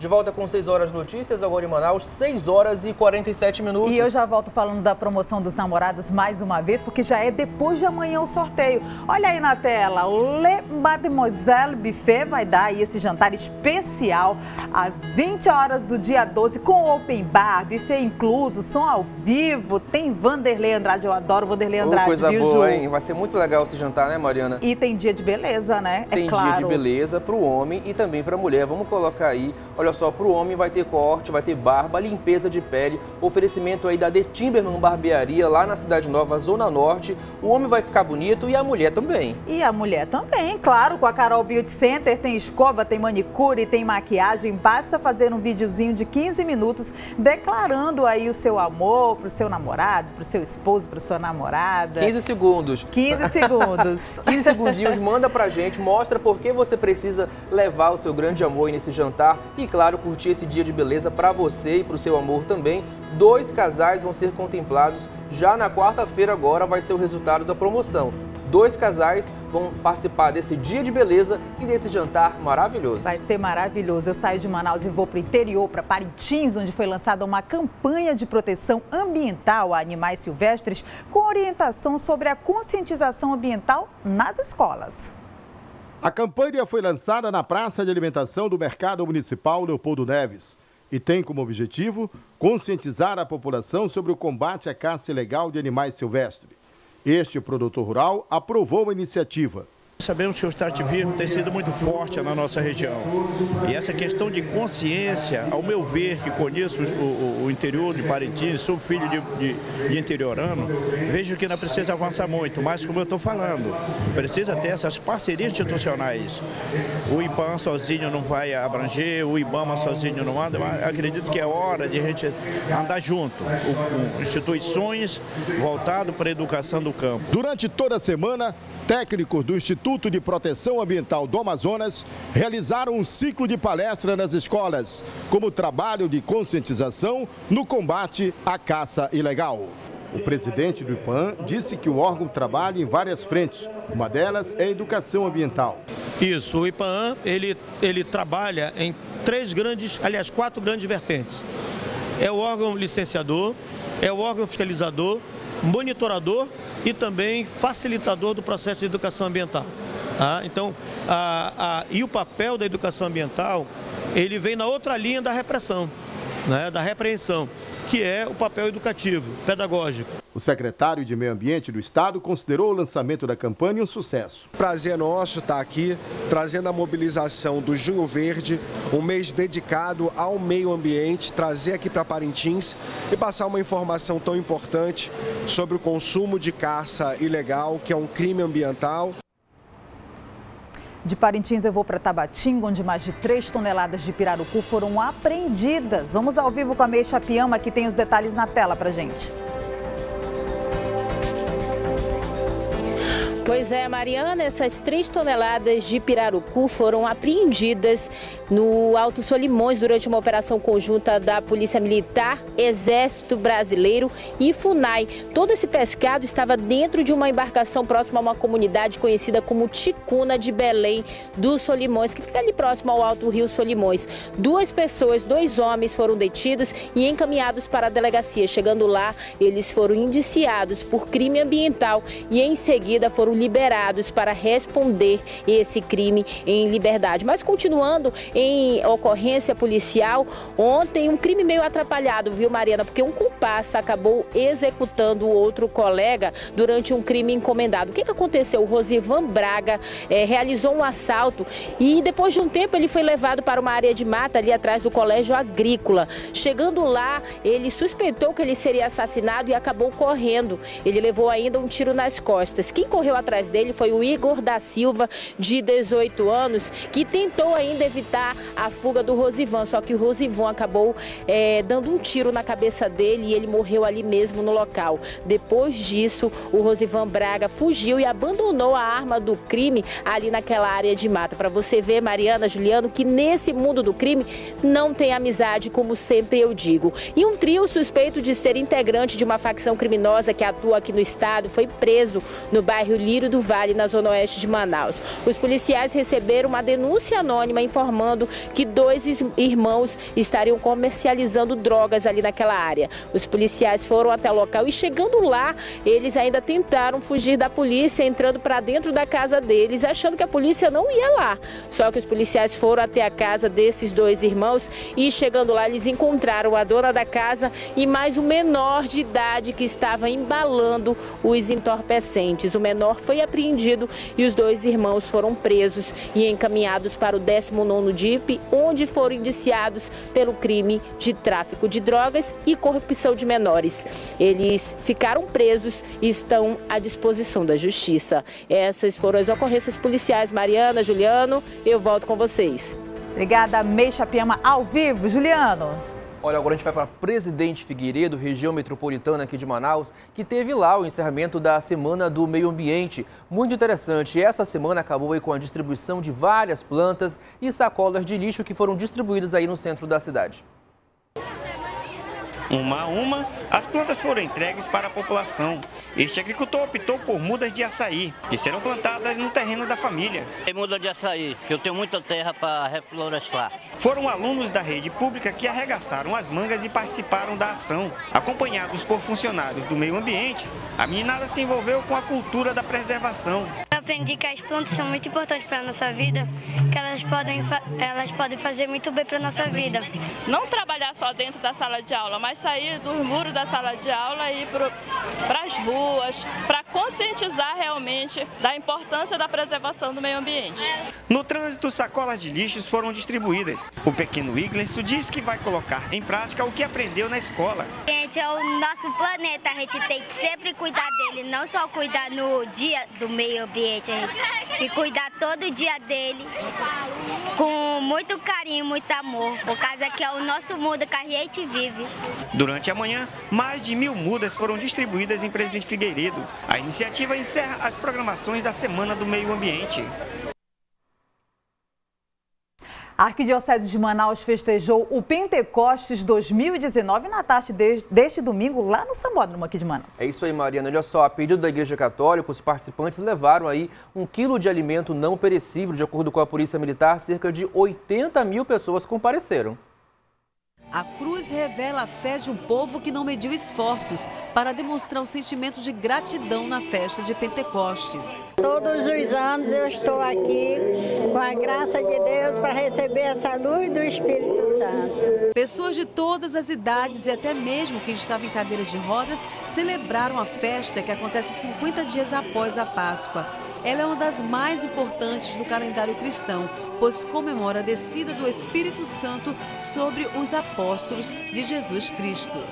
De volta com 6 horas notícias, agora em Manaus, 6 horas e 47 minutos. E eu já volto falando da promoção dos namorados mais uma vez, porque já é depois de amanhã o sorteio. Olha aí na tela, o Le Mademoiselle Buffet vai dar aí esse jantar especial às 20 horas do dia 12, com open bar, buffet incluso, som ao vivo, tem Vanderlei Andrade, eu adoro Vanderlei Andrade, oh, coisa viu, boa, Ju? hein? Vai ser muito legal esse jantar, né, Mariana? E tem dia de beleza, né? Tem é claro. dia de beleza para o homem e também para a mulher. Vamos colocar aí, olha só, para o homem vai ter corte, vai ter barba, limpeza de pele, oferecimento aí da The Timberman Barbearia lá na Cidade Nova, Zona Norte. O homem vai ficar bonito e a mulher também. E a mulher também, claro, com a Carol Beauty Center tem escova, tem manicure, tem maquiagem. Basta fazer um videozinho de 15 minutos declarando aí o seu amor pro seu namorado, pro seu esposo, pro sua namorada. 15 segundos. 15 segundos. 15 segundinhos, manda pra gente, mostra por que você precisa levar o seu grande amor aí nesse jantar e, claro, curtir esse dia de beleza para você e para o seu amor também. Dois casais vão ser contemplados já na quarta-feira agora vai ser o resultado da promoção. Dois casais vão participar desse dia de beleza e desse jantar maravilhoso. Vai ser maravilhoso. Eu saio de Manaus e vou para o interior, para Parintins, onde foi lançada uma campanha de proteção ambiental a animais silvestres com orientação sobre a conscientização ambiental nas escolas. A campanha foi lançada na Praça de Alimentação do Mercado Municipal Leopoldo Neves e tem como objetivo conscientizar a população sobre o combate à caça ilegal de animais silvestres. Este produtor rural aprovou a iniciativa. Sabemos que o extrativismo tem sido muito forte na nossa região. E essa questão de consciência, ao meu ver, que conheço o, o, o interior de Parintins, sou filho de, de, de, interiorano, vejo que ainda precisa avançar muito. Mas, como eu estou falando, precisa ter essas parcerias institucionais. O IPAM sozinho não vai abranger, o IBAMA sozinho não anda, acredito que é hora de a gente andar junto. O, instituições voltadas para a educação do campo. Durante toda a semana, técnicos do Instituto de Proteção Ambiental do Amazonas realizaram um ciclo de palestra nas escolas, como trabalho de conscientização no combate à caça ilegal. O presidente do IPAM disse que o órgão trabalha em várias frentes. Uma delas é a educação ambiental. Isso, o IPAM ele, ele trabalha em três grandes, aliás, quatro grandes vertentes. É o órgão licenciador, é o órgão fiscalizador, monitorador e também facilitador do processo de educação ambiental. Ah, então, a, a, e o papel da educação ambiental, ele vem na outra linha da repressão, né, da repreensão, que é o papel educativo, pedagógico. O secretário de Meio Ambiente do Estado considerou o lançamento da campanha um sucesso. Prazer nosso estar aqui trazendo a mobilização do Junho Verde, um mês dedicado ao meio ambiente, trazer aqui para Parintins e passar uma informação tão importante sobre o consumo de caça ilegal, que é um crime ambiental. De Parintins eu vou para Tabatinga, onde mais de 3 toneladas de pirarucu foram apreendidas. Vamos ao vivo com a Meixa Piama, que tem os detalhes na tela para gente. Pois é, Mariana, essas 3 toneladas de pirarucu foram apreendidas no Alto Solimões durante uma operação conjunta da Polícia Militar, Exército Brasileiro e FUNAI. Todo esse pescado estava dentro de uma embarcação próxima a uma comunidade conhecida como Ticuna de Belém dos Solimões, que fica ali próximo ao Alto Rio Solimões. Duas pessoas, dois homens foram detidos e encaminhados para a delegacia. Chegando lá, eles foram indiciados por crime ambiental e em seguida foram liberados para responder esse crime em liberdade. Mas continuando em ocorrência policial, ontem um crime meio atrapalhado, viu, Mariana? Porque um culpassa acabou executando outro colega durante um crime encomendado. O que, que aconteceu? O Rosivan Braga é, realizou um assalto e depois de um tempo ele foi levado para uma área de mata ali atrás do colégio agrícola. Chegando lá, ele suspeitou que ele seria assassinado e acabou correndo. Ele levou ainda um tiro nas costas. Quem correu atrás dele foi o Igor da Silva, de 18 anos, que tentou ainda evitar a fuga do Rosivan, só que o Rosivan acabou é, dando um tiro na cabeça dele e ele morreu ali mesmo no local. Depois disso, o Rosivan Braga fugiu e abandonou a arma do crime ali naquela área de mata. Para você ver, Mariana, Juliano, que nesse mundo do crime não tem amizade, como sempre eu digo. E um trio suspeito de ser integrante de uma facção criminosa que atua aqui no estado foi preso no bairro Lírio do Vale, na zona oeste de Manaus. Os policiais receberam uma denúncia anônima informando que dois irmãos estariam comercializando drogas ali naquela área. Os policiais foram até o local e chegando lá, eles ainda tentaram fugir da polícia, entrando para dentro da casa deles, achando que a polícia não ia lá. Só que os policiais foram até a casa desses dois irmãos e chegando lá eles encontraram a dona da casa e mais um menor de idade que estava embalando os entorpecentes. O menor foi apreendido e os dois irmãos foram presos e encaminhados para o 19º DIP, onde foram indiciados pelo crime de tráfico de drogas e corrupção de menores. Eles ficaram presos e estão à disposição da justiça. Essas foram as ocorrências policiais. Mariana, Juliano, eu volto com vocês. Obrigada, Meixa Piama, ao vivo. Juliano. Olha, agora a gente vai para Presidente Figueiredo, região metropolitana aqui de Manaus, que teve lá o encerramento da Semana do Meio Ambiente. Muito interessante. Essa semana acabou aí com a distribuição de várias plantas e sacolas de lixo que foram distribuídas aí no centro da cidade. Uma a uma, as plantas foram entregues para a população. Este agricultor optou por mudas de açaí, que serão plantadas no terreno da família. É muda de açaí, que eu tenho muita terra para reflorestar. Foram alunos da rede pública que arregaçaram as mangas e participaram da ação. Acompanhados por funcionários do meio ambiente, a meninada se envolveu com a cultura da preservação. Aprendi que as plantas são muito importantes para a nossa vida, que elas podem, elas podem fazer muito bem para a nossa vida. Não trabalhar só dentro da sala de aula, mas sair dos muros da sala de aula e ir para as ruas, para conscientizar realmente da importância da preservação do meio ambiente. No trânsito, sacolas de lixos foram distribuídas. O pequeno Iglenso diz que vai colocar em prática o que aprendeu na escola. Gente, é o nosso planeta, a gente tem que sempre cuidar dele, não só cuidar no dia do meio ambiente, a gente tem que cuidar todo dia dele com muito carinho, muito amor, por causa que é o nosso mundo que a gente vive. Durante a manhã, mais de mil mudas foram distribuídas em Presidente Figueiredo. A iniciativa encerra as programações da Semana do Meio Ambiente. A Arquidiocese de Manaus festejou o Pentecostes 2019 na tarde deste domingo lá no Sambódromo aqui de Manaus. É isso aí, Mariana. Olha só, a pedido da Igreja Católica, os participantes levaram aí um quilo de alimento não perecível. De acordo com a Polícia Militar, cerca de 80 mil pessoas compareceram. A cruz revela a fé de um povo que não mediu esforços para demonstrar o sentimento de gratidão na festa de Pentecostes. Todos os anos eu estou aqui com a graça de Deus para receber essa luz do Espírito Santo. Pessoas de todas as idades e até mesmo quem estava em cadeiras de rodas celebraram a festa que acontece 50 dias após a Páscoa. Ela é uma das mais importantes do calendário cristão, pois comemora a descida do Espírito Santo sobre os apóstolos de Jesus Cristo.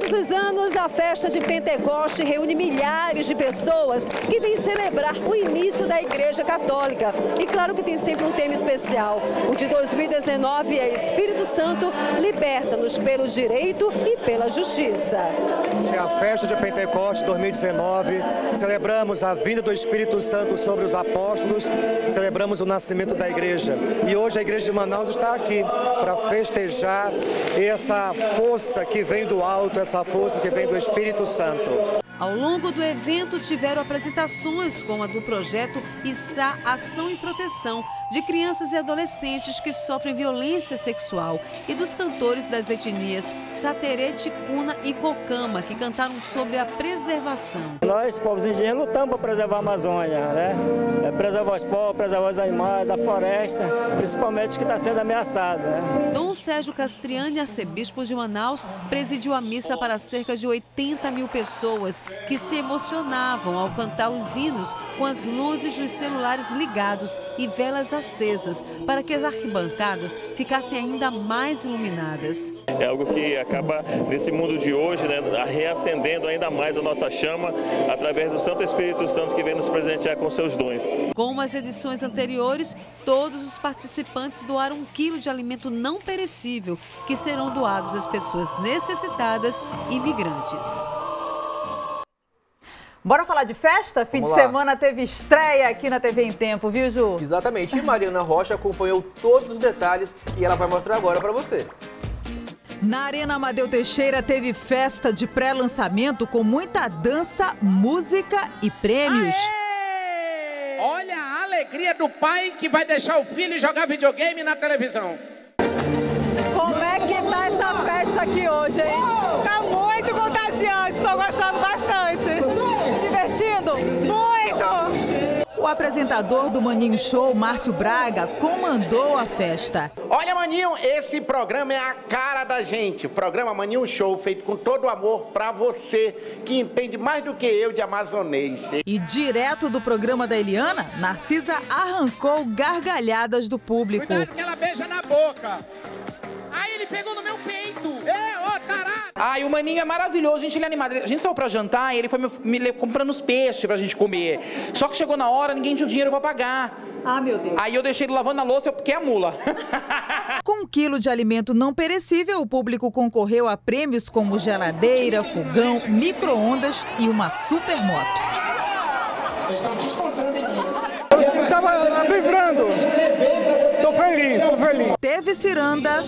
Todos os anos, a festa de Pentecoste reúne milhares de pessoas que vêm celebrar o início da Igreja Católica. E claro que tem sempre um tema especial. O de 2019 é Espírito Santo liberta-nos pelo direito e pela justiça. É a festa de Pentecoste 2019. Celebramos a vinda do Espírito Santo sobre os apóstolos, celebramos o nascimento da igreja. E hoje a igreja de Manaus está aqui para festejar essa força que vem do alto, essa força que vem do Espírito Santo. Ao longo do evento, tiveram apresentações como a do projeto ISA Ação e Proteção de crianças e adolescentes que sofrem violência sexual e dos cantores das etnias Saterete, Cuna e Cocama, que cantaram sobre a preservação. Nós, povos indígenas, lutamos para preservar a Amazônia, né? É preservar os povos, preservar os animais, a floresta, principalmente que está sendo ameaçada. Né? Dom Sérgio Castriani, arcebispo de Manaus, presidiu a missa para cerca de 80 mil pessoas que se emocionavam ao cantar os hinos com as luzes dos celulares ligados e velas acesas para que as arquibancadas ficassem ainda mais iluminadas. É algo que acaba, nesse mundo de hoje, né, reacendendo ainda mais a nossa chama através do Santo Espírito Santo que vem nos presentear com seus dons. Como as edições anteriores, todos os participantes doaram um quilo de alimento não perecível que serão doados às pessoas necessitadas e migrantes. Bora falar de festa? Fim Vamos de lá. semana teve estreia aqui na TV em Tempo, viu, Ju? Exatamente. E Mariana Rocha acompanhou todos os detalhes e ela vai mostrar agora para você. Na Arena Amadeu Teixeira teve festa de pré-lançamento com muita dança, música e prêmios. Aê! Olha a alegria do pai que vai deixar o filho jogar videogame na televisão. Como é que tá essa festa aqui hoje, hein? Tá muito contagiante, estou gostando bastante. Divertido? Muito! O apresentador do Maninho Show, Márcio Braga, comandou a festa. Olha, Maninho, esse programa é a cara da gente. O programa Maninho Show, feito com todo o amor pra você, que entende mais do que eu de amazonês. E direto do programa da Eliana, Narcisa arrancou gargalhadas do público. Cuidado que ela beija na boca. Aí ele pegou no meu tarado. Ai, o maninho é maravilhoso, gente, ele é animado. A gente saiu pra jantar e ele foi me, me comprando os peixes pra gente comer. Só que chegou na hora, ninguém tinha o dinheiro pra pagar. Ah, meu Deus. Aí eu deixei ele lavando a louça, porque é a mula. Com um quilo de alimento não perecível, o público concorreu a prêmios como geladeira, fogão, micro-ondas e uma supermoto. Eu tava vibrando. Tô feliz, tô feliz. Teve ciranda,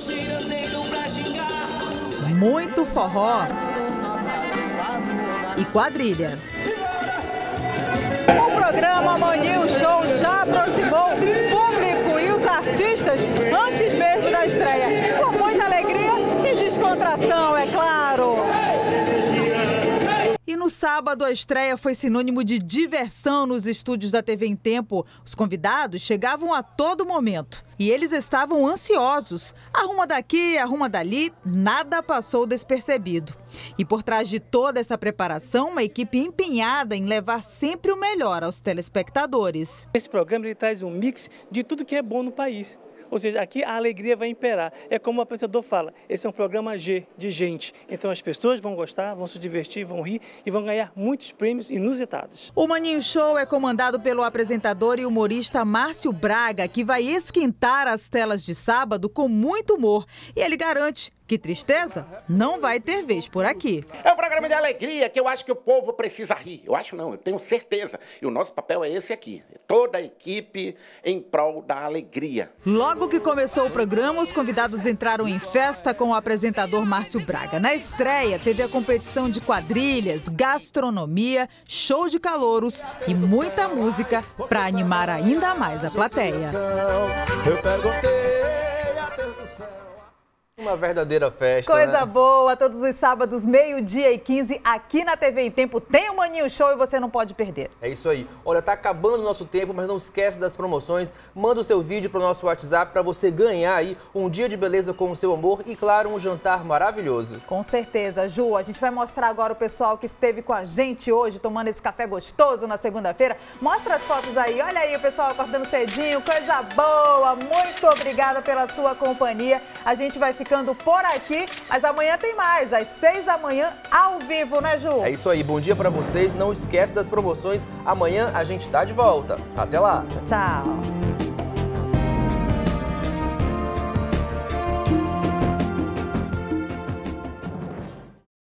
muito forró e quadrilha. O programa Maninho Show já aproximou o público e os artistas antes mesmo da estreia. Com muita alegria e descontração, é claro. Sábado, a estreia foi sinônimo de diversão nos estúdios da TV em Tempo. Os convidados chegavam a todo momento e eles estavam ansiosos. Arruma daqui, arruma dali, nada passou despercebido. E por trás de toda essa preparação, uma equipe empenhada em levar sempre o melhor aos telespectadores. Esse programa ele traz um mix de tudo que é bom no país. Ou seja, aqui a alegria vai imperar. É como o apresentador fala, esse é um programa G, de gente. Então as pessoas vão gostar, vão se divertir, vão rir e vão ganhar muitos prêmios inusitados. O Maninho Show é comandado pelo apresentador e humorista Márcio Braga, que vai esquentar as telas de sábado com muito humor. E ele garante que tristeza não vai ter vez por aqui. É um programa de alegria que eu acho que o povo precisa rir. Eu acho não, eu tenho certeza. E o nosso papel é esse aqui. Toda a equipe em prol da alegria. Logo que começou o programa, os convidados entraram em festa com o apresentador Márcio Braga. Na estreia, teve a competição de quadrilhas, gastronomia, show de calouros e muita música para animar ainda mais a plateia. Eu perguntei Uma verdadeira festa. Coisa né? boa, todos os sábados, meio-dia e 15, aqui na TV em Tempo, tem o Maninho Show e você não pode perder. É isso aí. Olha, tá acabando o nosso tempo, mas não esquece das promoções. Manda o seu vídeo pro nosso WhatsApp para você ganhar aí um dia de beleza com o seu amor e, claro, um jantar maravilhoso. Com certeza, Ju. A gente vai mostrar agora o pessoal que esteve com a gente hoje, tomando esse café gostoso na segunda-feira. Mostra as fotos aí. Olha aí o pessoal acordando cedinho. Coisa boa. Muito obrigada pela sua companhia. A gente vai ficando por aqui, mas amanhã tem mais, às seis da manhã, ao vivo, né, Ju? É isso aí. Bom dia para vocês. Não esquece das promoções. Amanhã a gente tá de volta. Até lá. Tchau.